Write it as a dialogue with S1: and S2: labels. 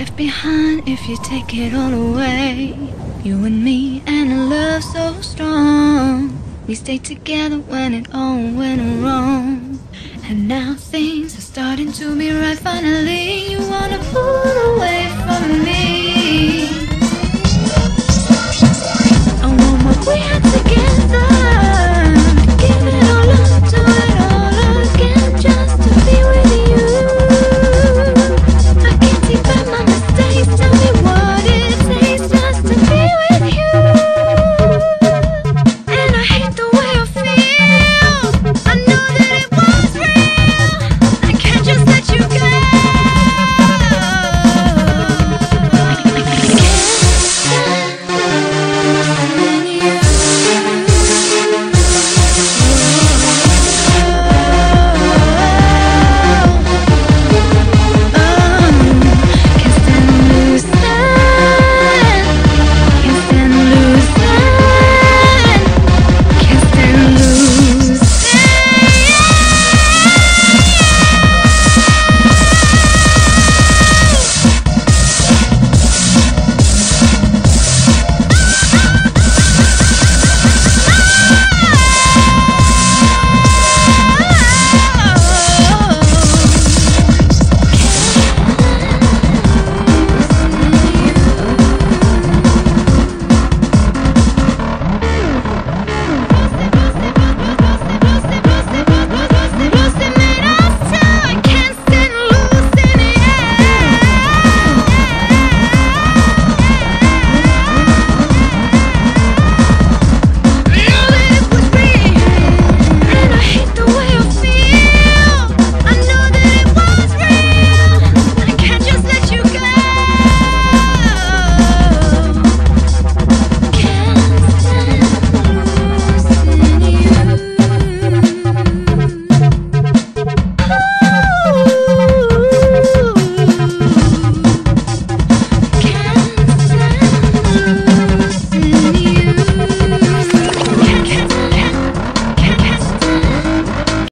S1: left behind if you take it all away. You and me and a love so strong. We stayed together when it all went wrong. And now things are starting to be right finally. You wanna pull away